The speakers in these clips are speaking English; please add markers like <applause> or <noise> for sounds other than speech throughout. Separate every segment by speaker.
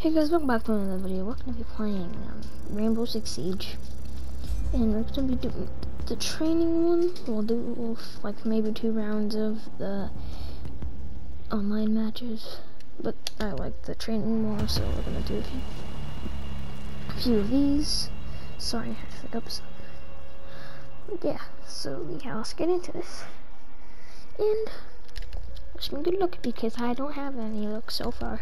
Speaker 1: Hey guys, welcome back to another video. We're gonna be playing um, Rainbow Six Siege, and we're gonna be doing the training one. We'll do like maybe two rounds of the online matches, but I like the training more, so we're gonna do a few, a few of these. Sorry, I had to pick up some. But yeah, so yeah, let's get into this. And wish me good luck because I don't have any luck so far.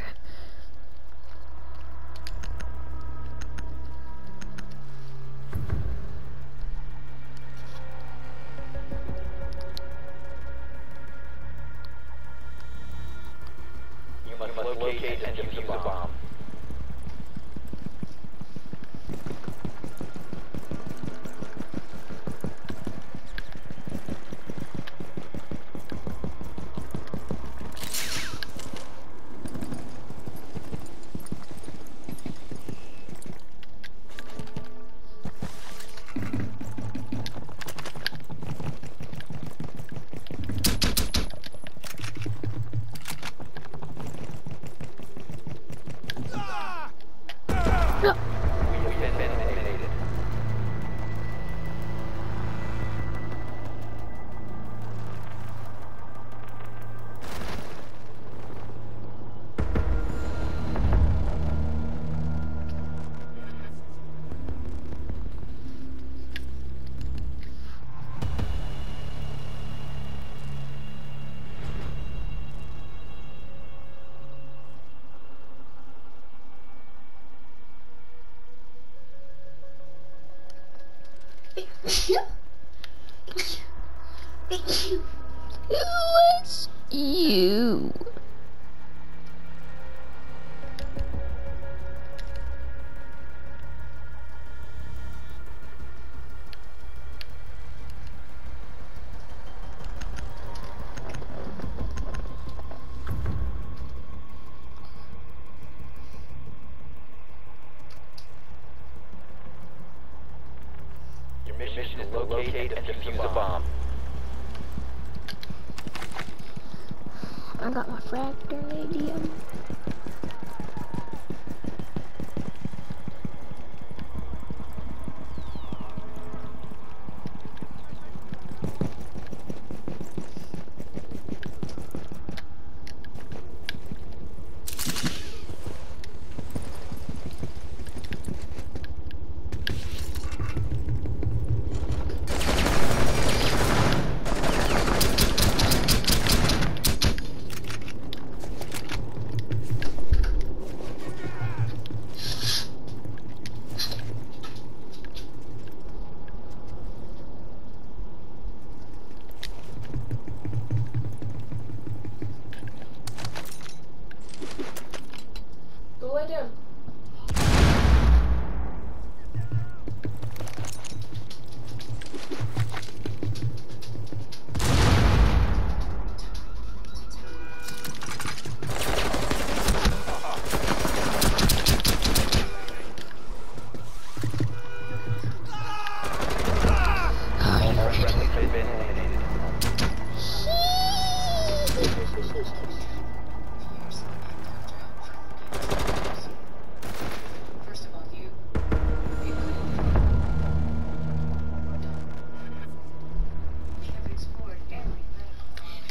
Speaker 2: And defuse the bomb.
Speaker 1: Who is you?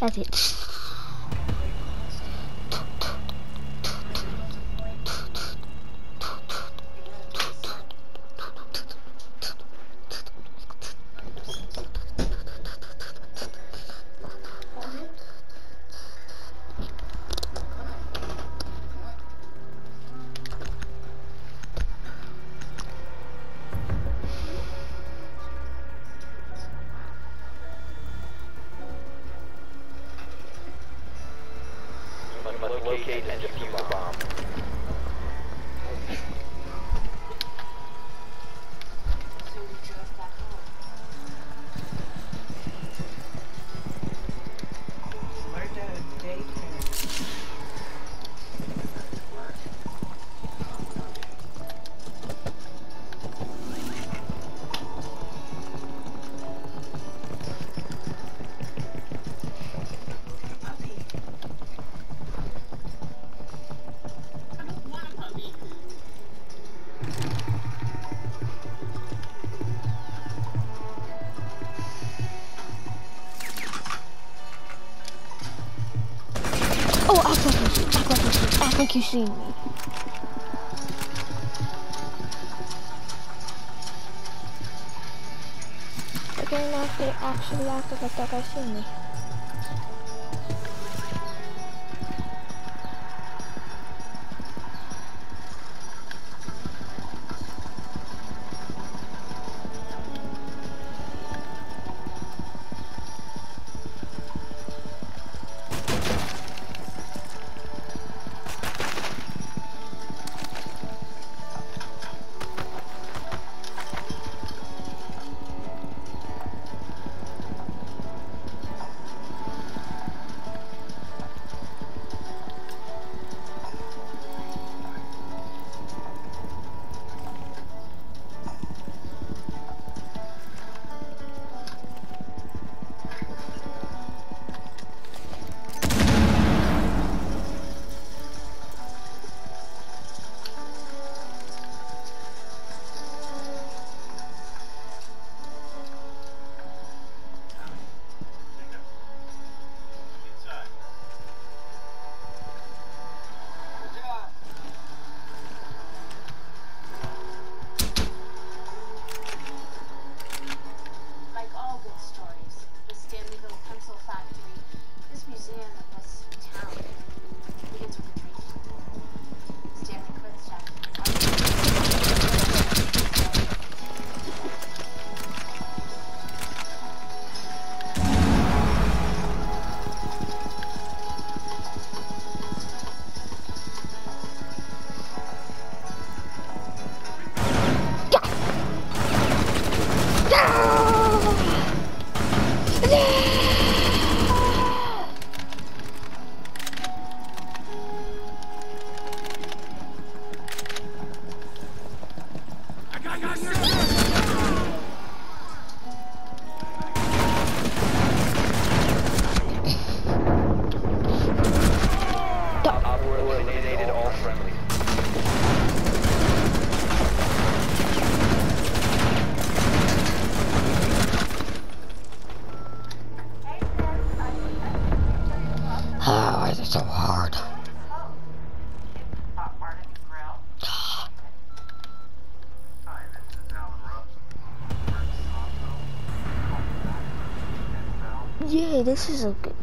Speaker 3: Level.
Speaker 1: see me. know if they actually act like they're see me.
Speaker 4: this
Speaker 1: is a good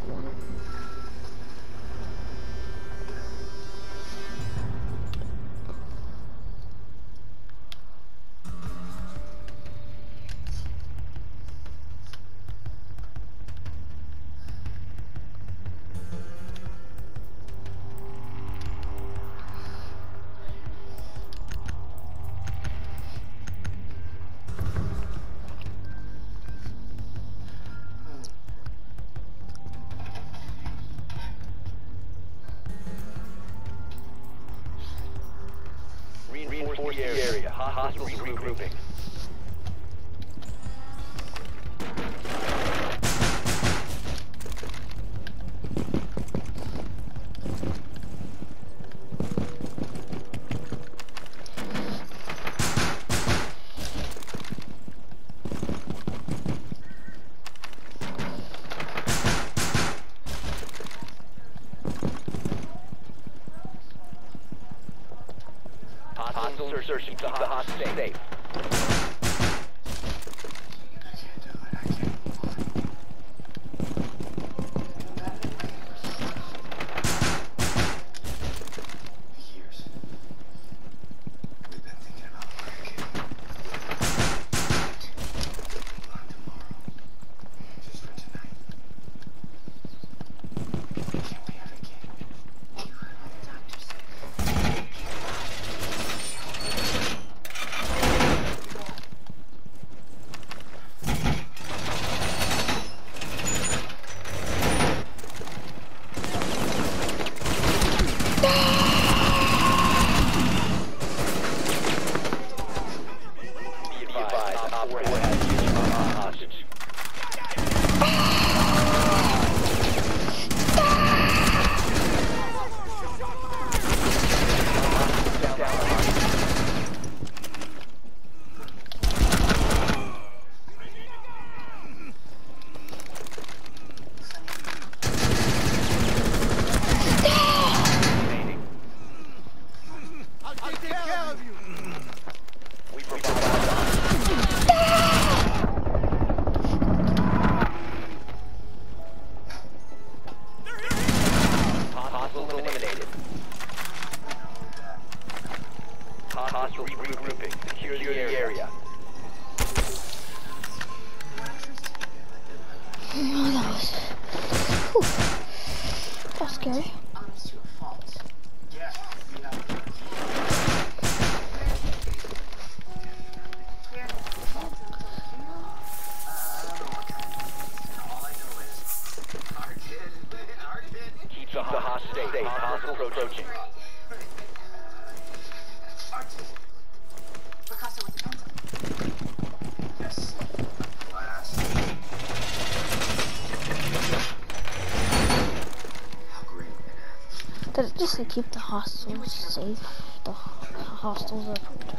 Speaker 5: safe.
Speaker 1: doch, hast du unsere Punkte.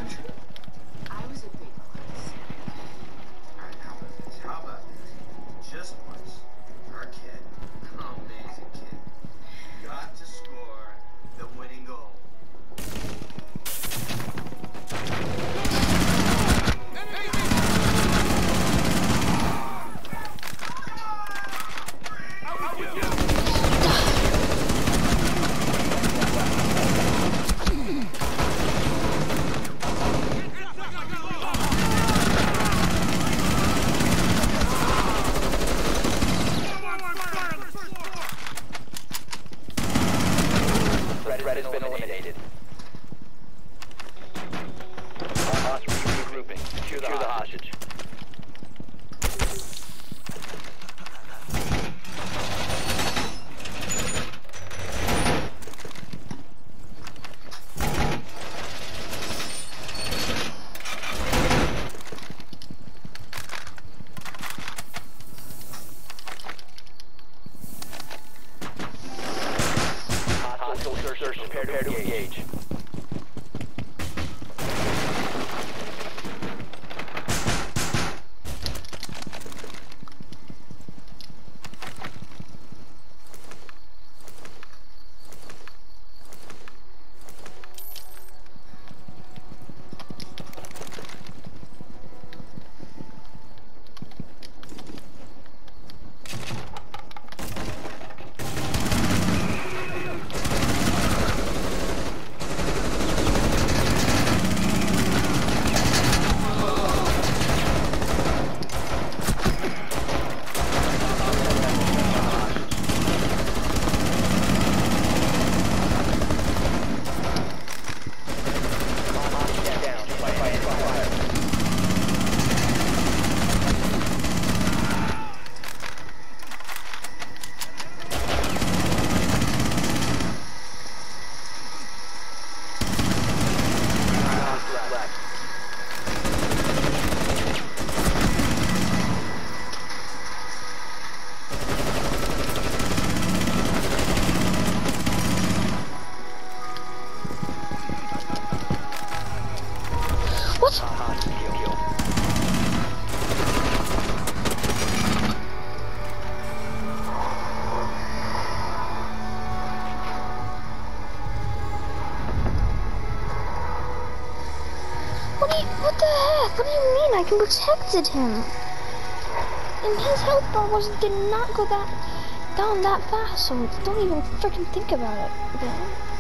Speaker 1: back and protected him. And his health bar was did not go that down that fast, so don't even freaking think about it.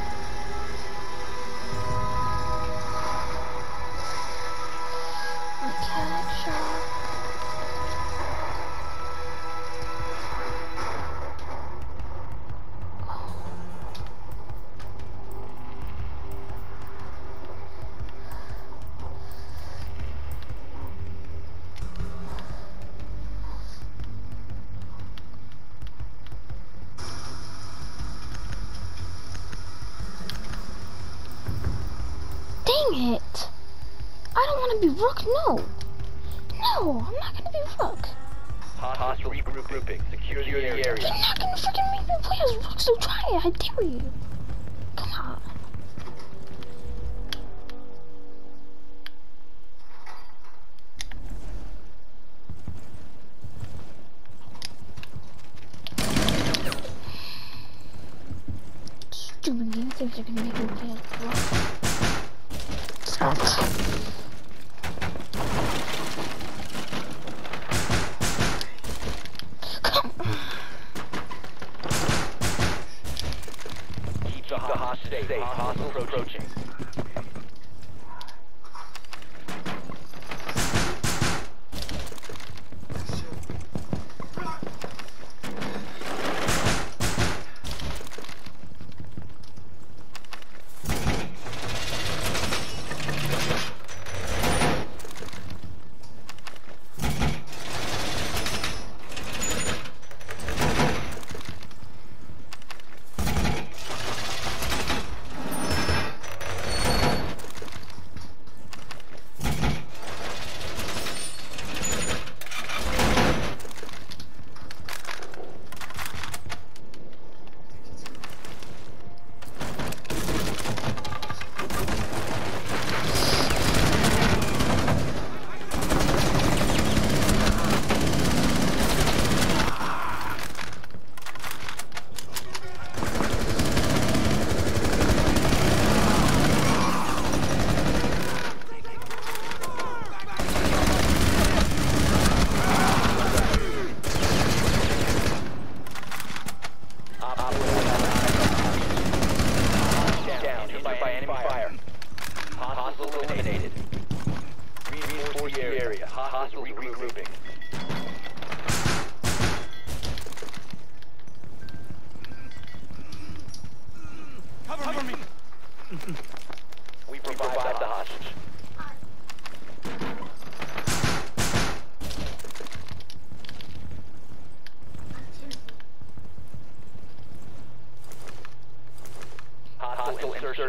Speaker 1: No.
Speaker 5: approaching.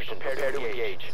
Speaker 5: Insertion pair to engage.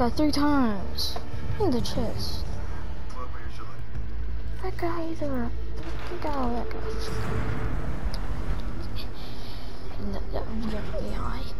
Speaker 1: guy three times. In the chest. That guy is a fucking guy that
Speaker 3: guy. <laughs>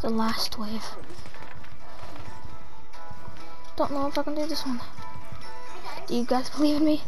Speaker 3: The
Speaker 1: last wave. Don't know if I can do this one. Do you guys believe in me?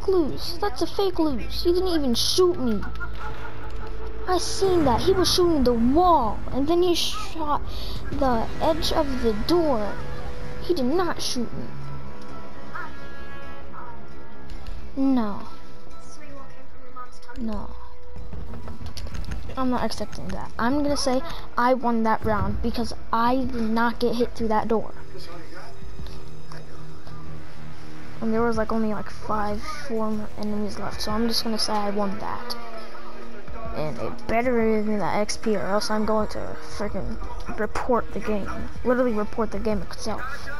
Speaker 1: Fake lose. That's a fake lose. He didn't even shoot me. I seen that. He was shooting the wall, and then he shot the edge of the door. He did not shoot me. No, no. I'm not accepting that. I'm gonna say I won that round because I did not get hit through that door. And there was like only like five, four enemies left. So I'm just gonna say I won that. And it better give me that XP or else I'm going to freaking report the game. Literally report the game itself.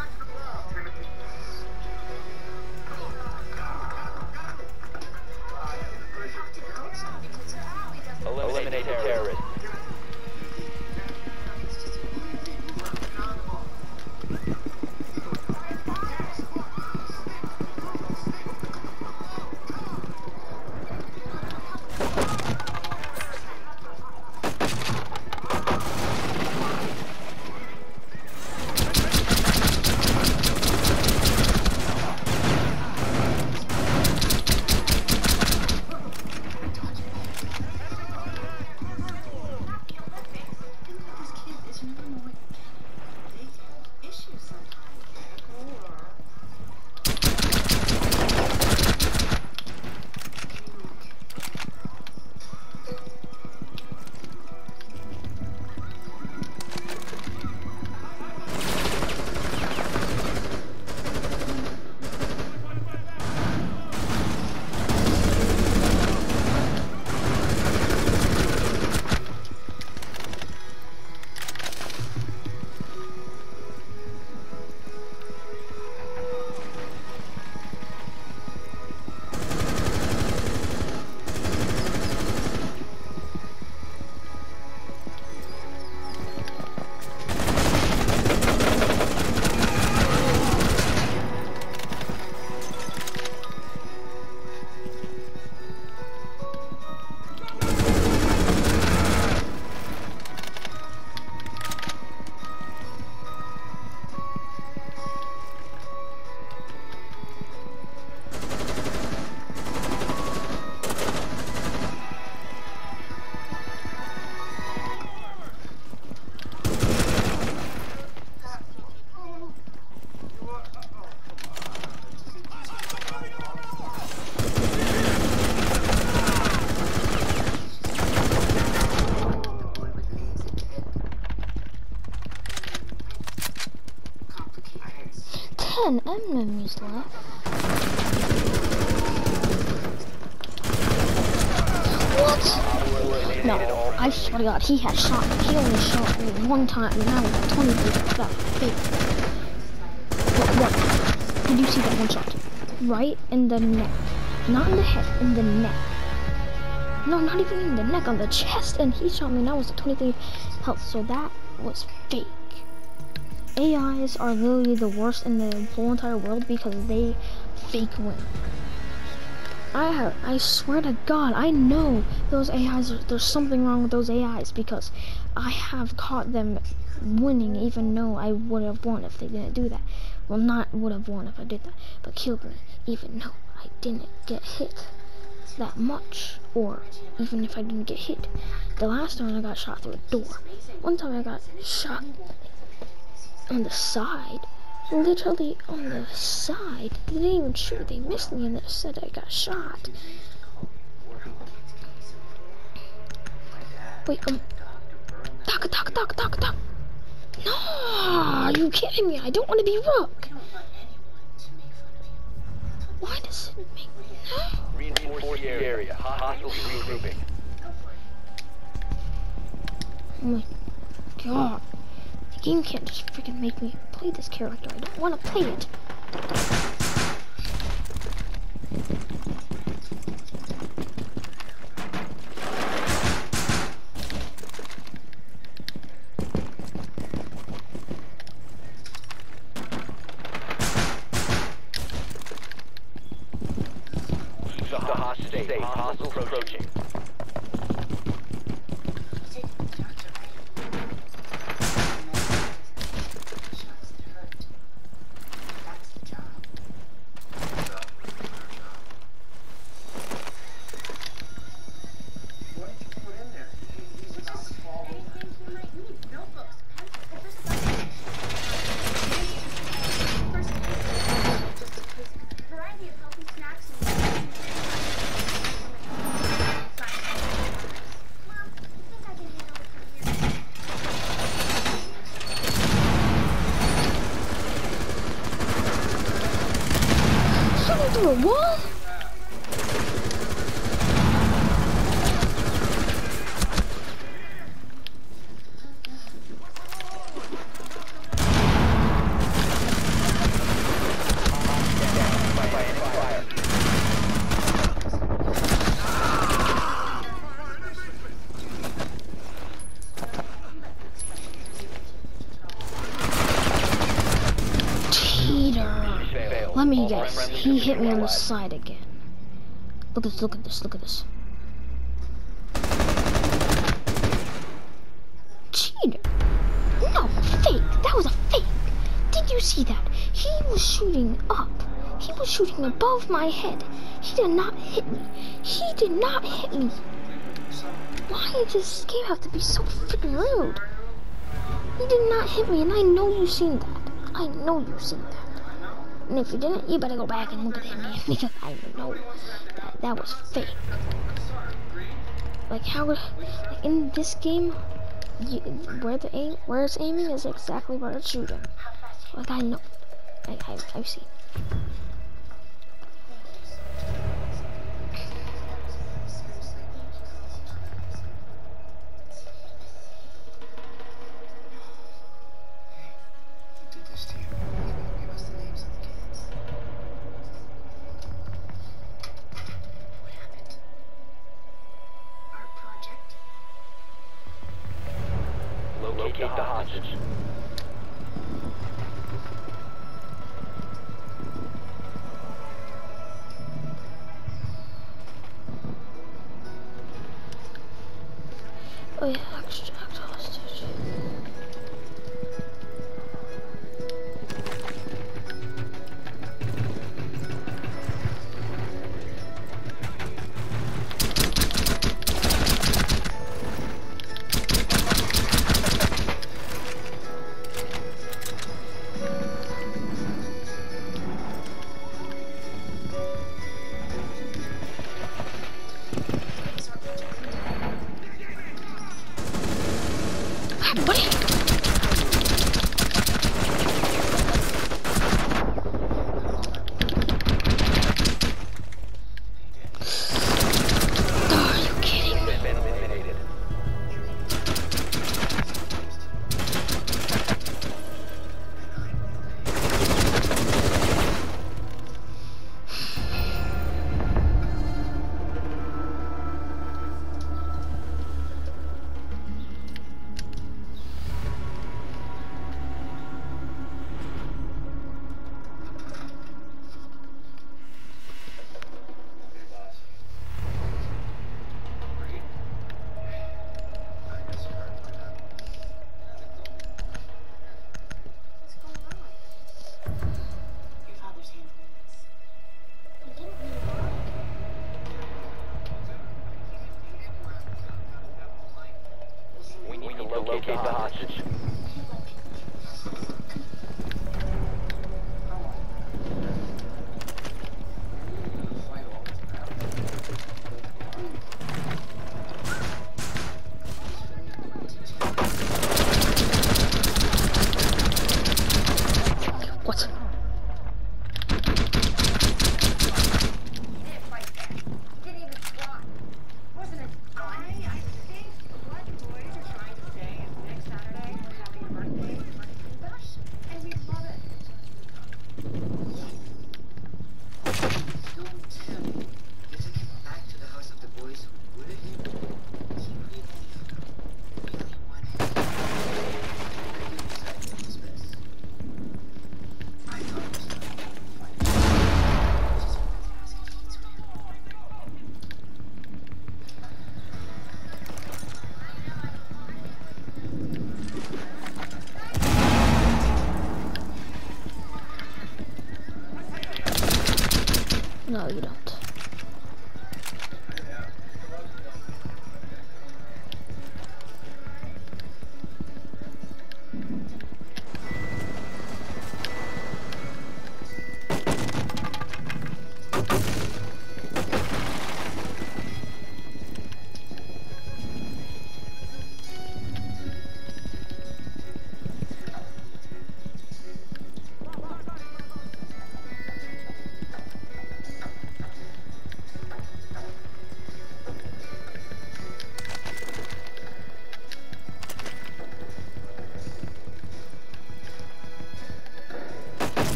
Speaker 1: Left. What? No, I swear to God, he had shot me. He only shot me one time, and was at 20 feet. That fake. What? Did you see that one shot? Right in the neck. Not in the head, in the neck. No, not even in the neck, on the chest, and he shot me, and I was at 23 health, so that was. AIs are literally the worst in the whole entire world because they fake win. I have, I swear to God, I know those AIs, there's something wrong with those AIs because I have caught them winning even though I would have won if they didn't do that. Well, not would have won if I did that, but killed me even though I didn't get hit that much or even if I didn't get hit. The last time I got shot through a door. One time I got shot on the side. Literally on the side. They didn't even shoot. They missed me and they said I got shot. Wait, um. Taka, taka, taka, taka, taka. No, are you kidding me? I don't want to be Rook. Why does it make me no?
Speaker 5: Reinforce the area. Hostiles regrouping.
Speaker 1: Oh my god. Game can't just freaking make me play this character. I don't want to play it.
Speaker 5: The hostage safe. Hostiles approaching.
Speaker 2: What did you put in there? He- He's about to fall over.
Speaker 4: Anything you might need. Notebooks, pencils, there's a First aid, just in case. Variety of healthy snacks and Well, I think I can handle it from here.
Speaker 1: Shooting through a wall? Cheater.
Speaker 5: Failed.
Speaker 1: Let me
Speaker 5: All
Speaker 1: guess.
Speaker 5: friendly
Speaker 1: He hit me on the side again. Look at this, look at this, look at this. Cheater. No, fake. That was a fake. Did you see that? He was shooting up. He was shooting above my head. He did not hit me. He did not hit me. Why does this game have to be so freaking rude? He did not hit me, and I know you've seen that. I know you've seen that. And if you didn't, you better go back and look at it because I know that that was fake. Like how would like in this game, you, where the aim, where it's aiming is exactly where it's shooting. Like I know, I I I've seen.
Speaker 5: locate hostage.
Speaker 2: olvidó.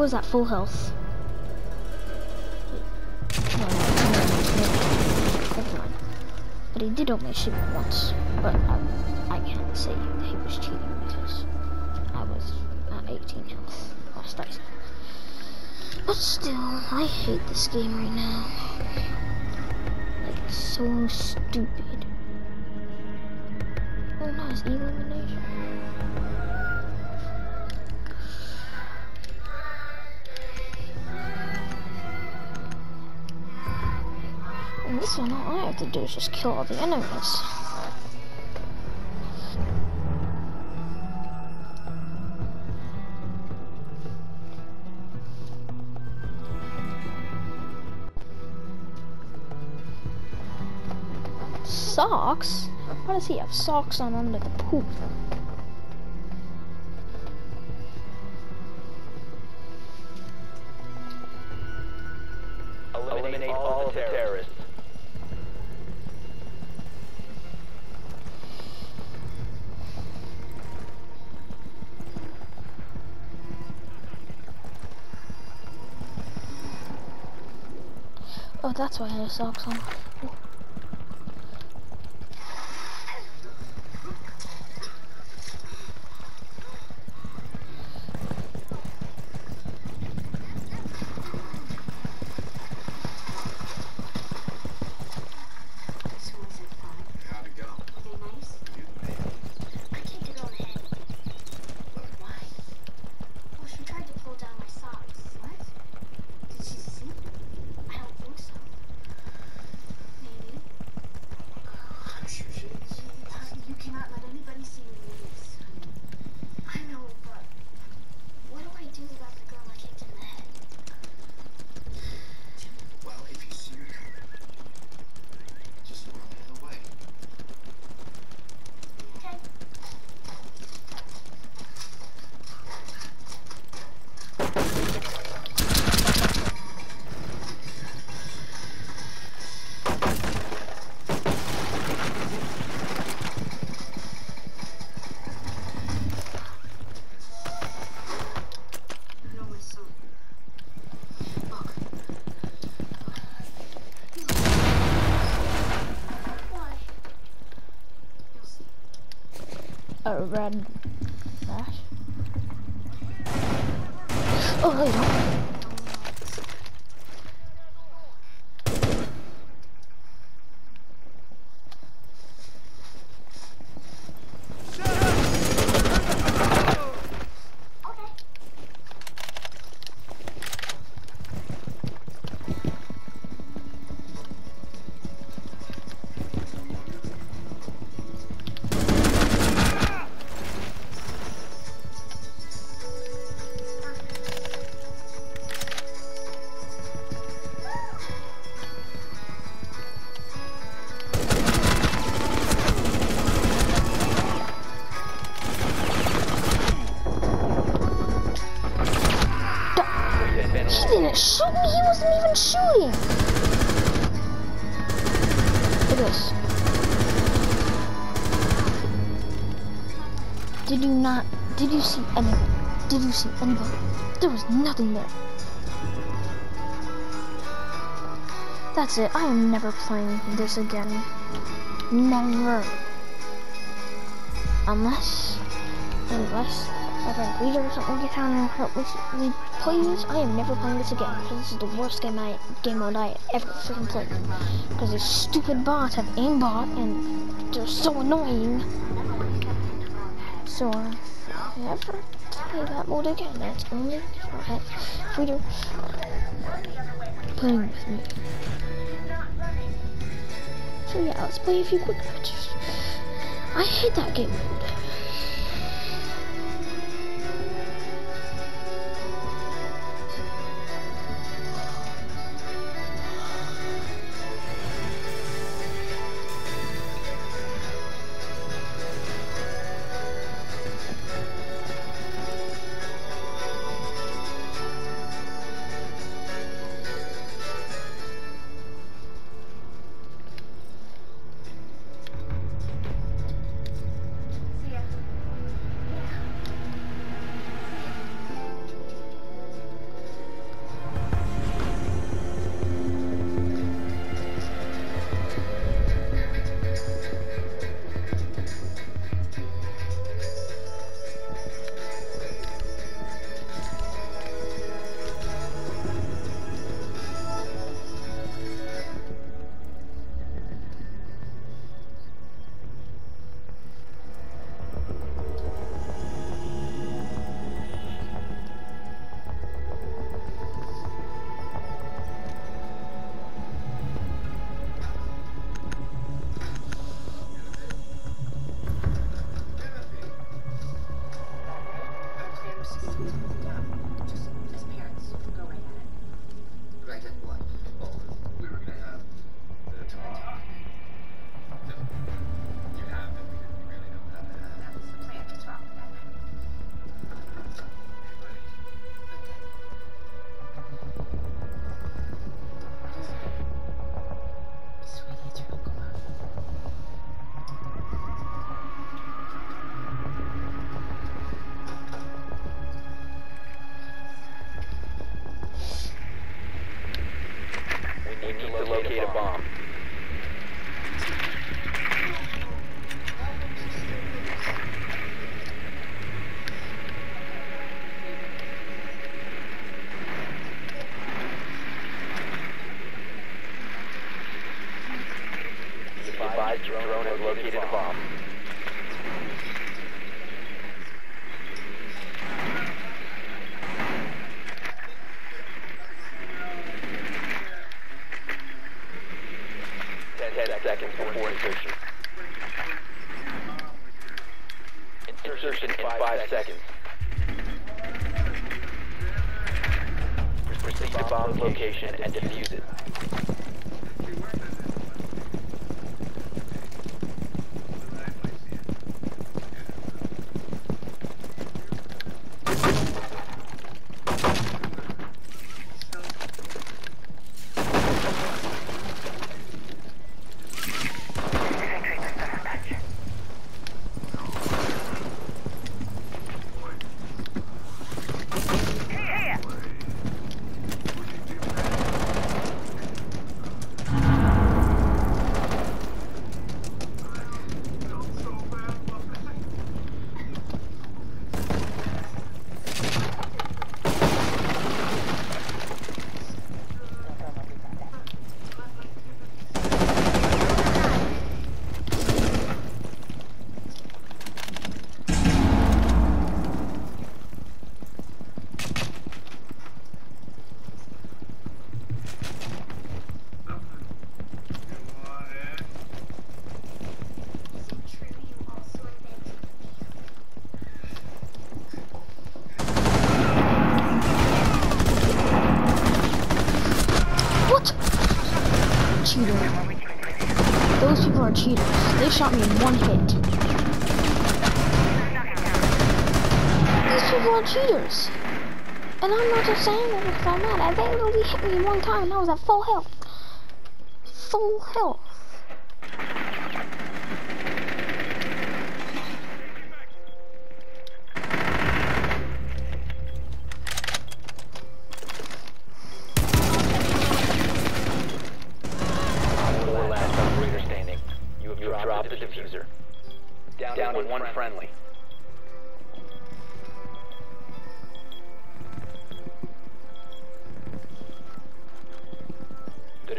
Speaker 2: was
Speaker 1: at full health. But he did only shoot me once. But um, I, I can't say he was cheating because I was at 18 health oh, last day. But still, I hate this game right now. Like, it's so stupid. kill all the enemies. Socks? Why does he have socks on under the poop?
Speaker 5: Eliminate all, the terrorists.
Speaker 1: that's why I have socks on. Red. See anybody? There was nothing there. That's it. I am never playing this again. Never. Unless, unless my friend Leader or something get down and help me, please. I am never playing this again. Because this is the worst game I game mode I ever freaking played. Because these stupid bots have aimbot and they're so annoying. So if I ever play that mode again, that's only I have Leader playing with me. So yeah, let's play a few quick matches. I hate that game mode.
Speaker 5: Locate a bomb. Advised drone has located a bomb. Seconds before insertion. Insertion in five seconds. Proceed to bomb location and defuse it.
Speaker 1: People are cheaters. And I'm not just saying that because I'm mad. They literally hit me one time and I was at full health. Full health.
Speaker 5: Last operator standing. You have dropped the defuser. Down, down one, one friendly.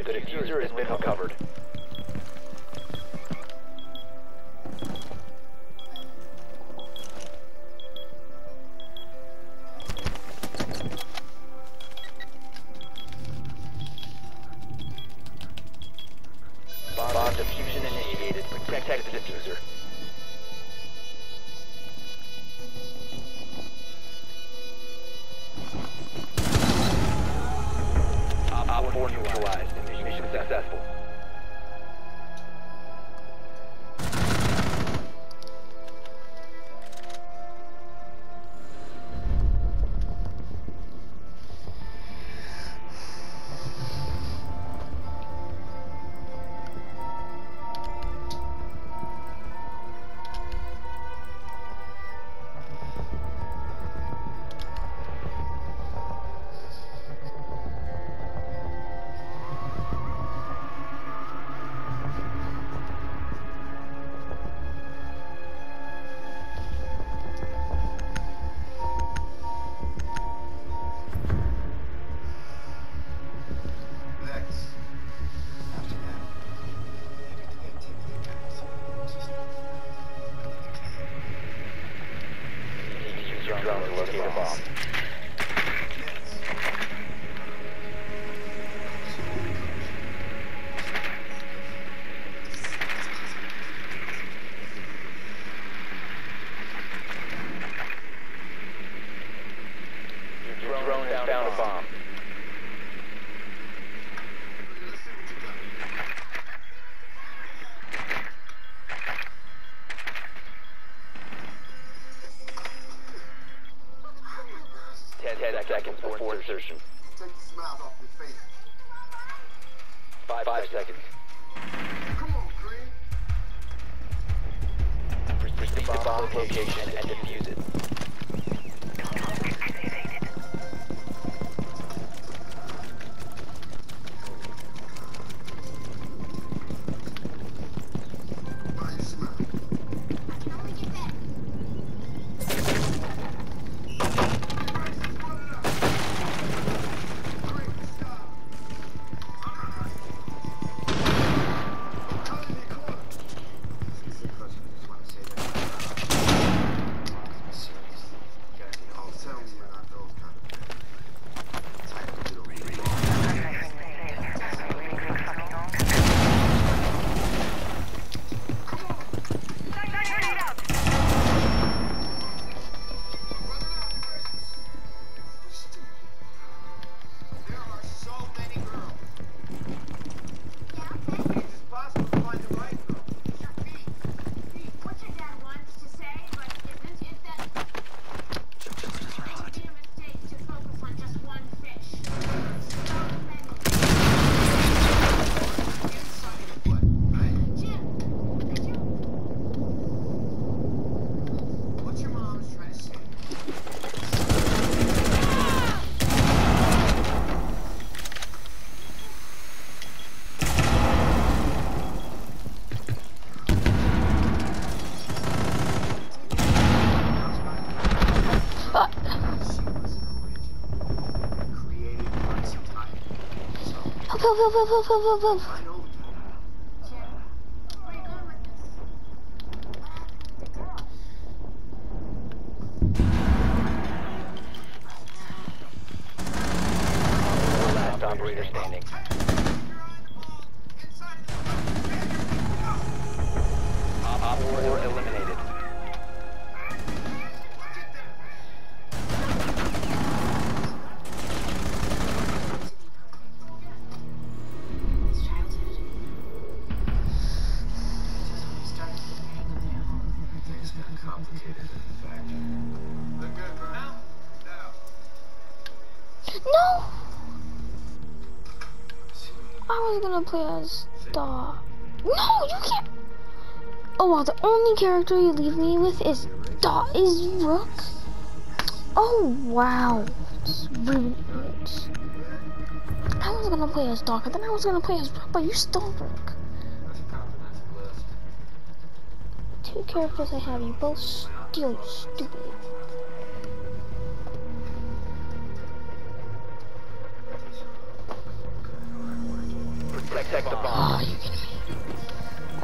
Speaker 5: The defuser has been recovered. Diffusion initiated. Protect the defuser. Op 4 neutralized successful. zone to locate a bomb.
Speaker 2: 不不不不
Speaker 1: 不不 was Doc. No, you can't! Oh wow, the only character you leave me with is Dot, is Rook? Oh wow, it's ruined it. I was gonna play as Doc, and then I was gonna play as Rook, but you stole Rook. Two characters I have, you both steal, stupid. Oh, you kidding me?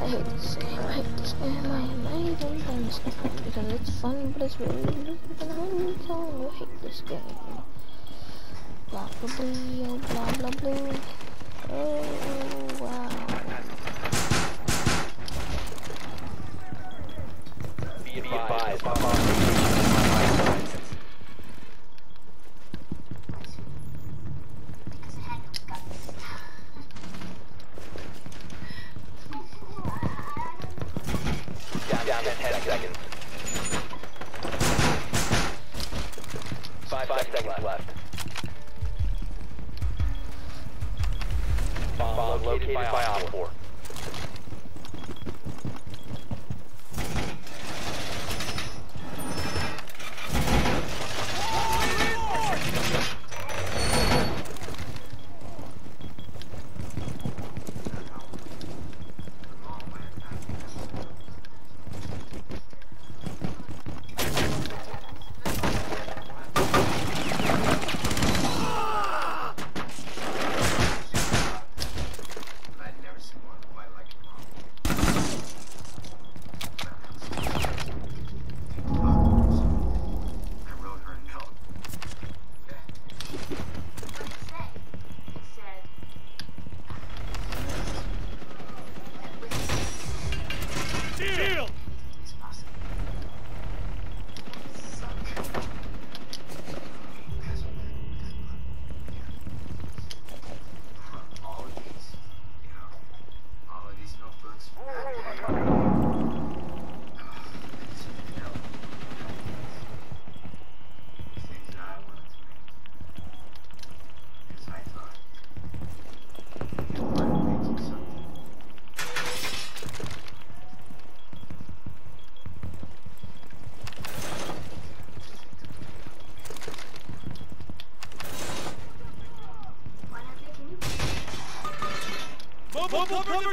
Speaker 1: I hate this game. I hate this game. I, hate it playing this game because it's fun, but it's really difficult. And I hate this game. Blah blah blah, oh, blah blah blah. Oh wow.
Speaker 5: Be advised.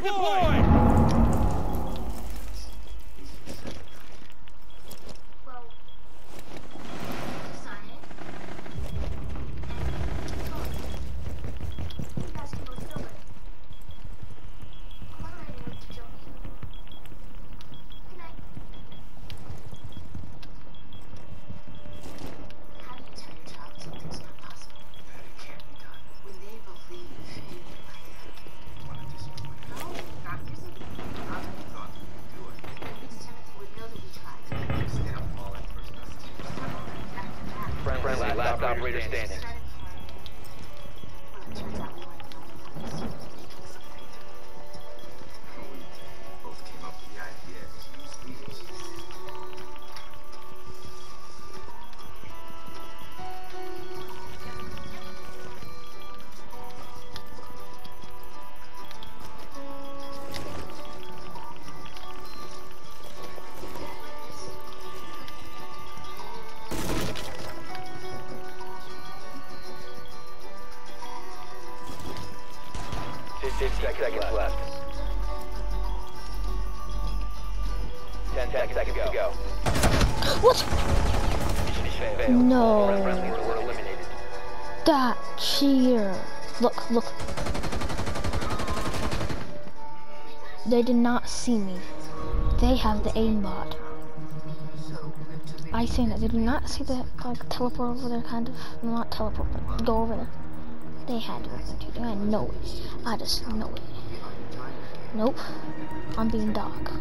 Speaker 3: Deployed!
Speaker 2: They
Speaker 1: did not see me. They have the aimbot. I saying that they do not see the like teleport over there, kind of not teleport, but go over there. They had to. I know it. I just know it. Nope. I'm being dark.